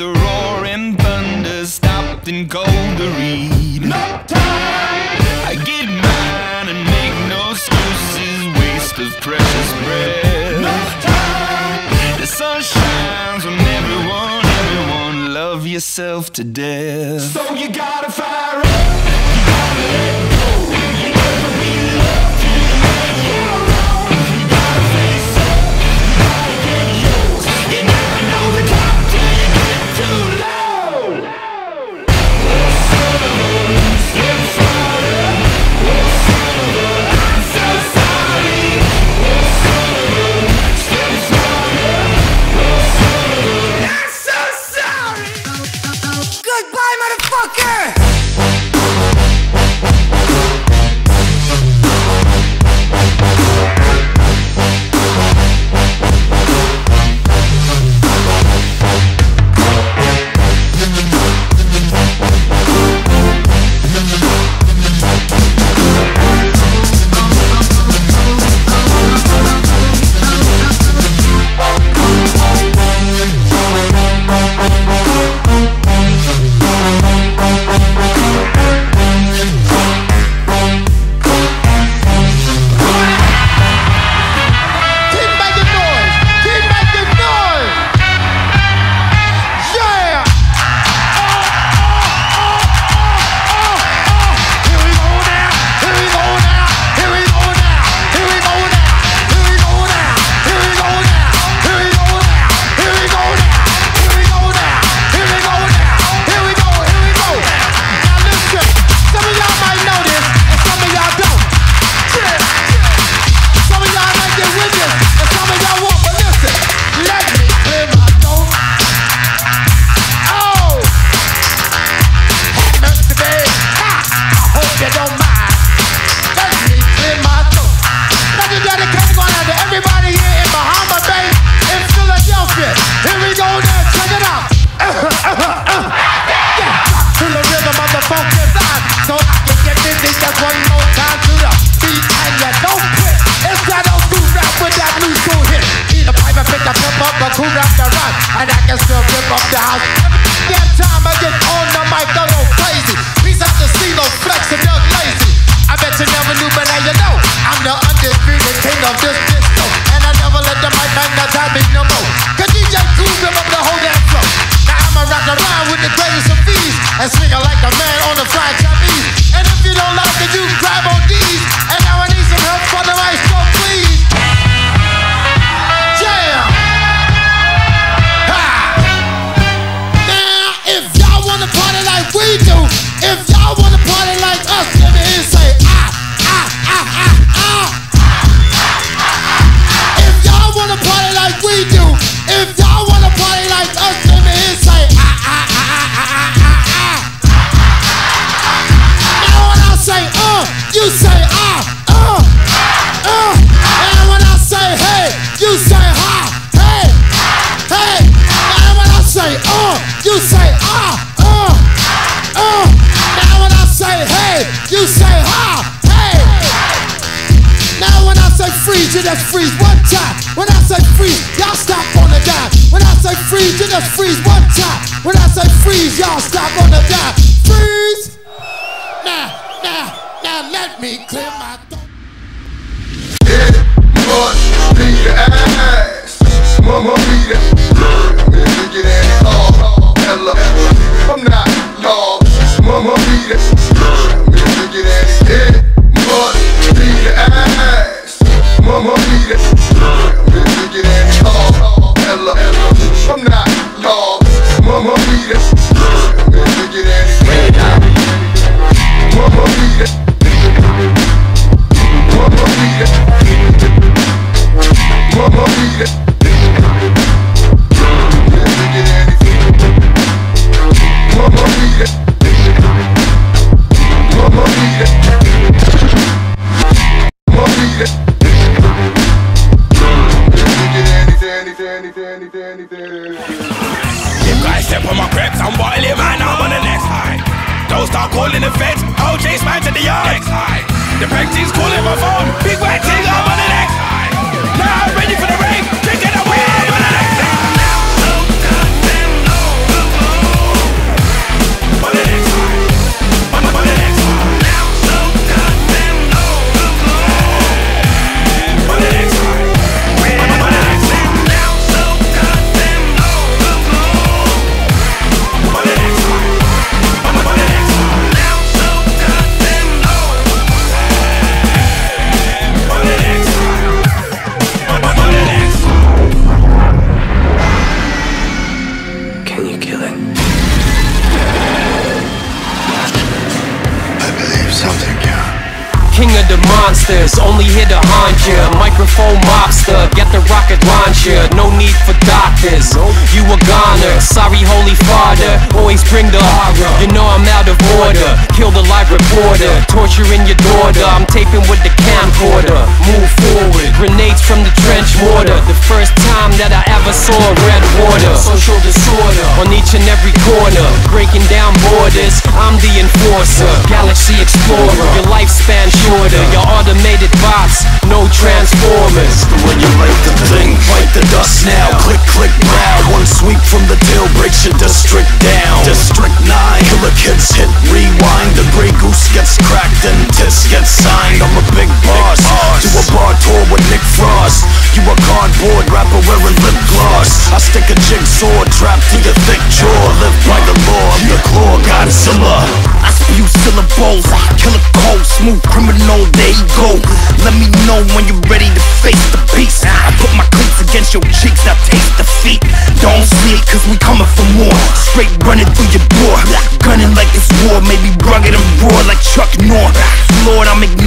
the roaring thunder stopped and cold to read. No time! I get mine and make no excuses, waste of precious breath. No time! The sun shines on everyone, everyone, love yourself to death. So you gotta fire up, you gotta of this disco. And I never let the mic hang magnetize me no more. Cause DJ Kool built up the whole damn flow. Now I'ma rock around with the greatest of fees and swing like a man on the fly you say ha, hey. Now when I say freeze, you just freeze one time. When I say freeze, y'all stop on the dime. When I say freeze, you just freeze one time. When I say freeze, y'all stop on the dime. Freeze. Now, now, now let me clear my throat. It must be your ass. Mama be the Girl, nigga, that's all. Hella. I'm not dog. Mama beat it. My phone. King of the monsters, only here to haunt ya. Microphone mobster, get the rocket launcher. No need for doctors, you a goner. Sorry holy father, always bring the horror. You know I'm out of order, kill the live reporter. Torturing your daughter, I'm taping with the camcorder. Move forward, grenades from the trench mortar. The first time that I ever saw red water. Social disorder, on each and every corner Breaking down borders, I'm the enforcer Galaxy explorer, your lifespan shorter Your automated bots, no transformers When you make the thing, bite the dust now. Click, click, now. One sweep from the tail breaks your district down. District 9, killer kids hit rewind. The gray goose gets cracked and tits get signed. I'm a big boss. Do a bar tour with Nick Frost. You a cardboard rapper wearing lip gloss. I stick a jigsaw criminal. There you go. Let me know when you're ready to face the beast. I put my cleats against your cheeks, now taste defeat. Don't sleep, cause we coming for more. Straight running through your door. Gunning like it's war, maybe rugged and raw like Chuck North. Lord, I'm ignoring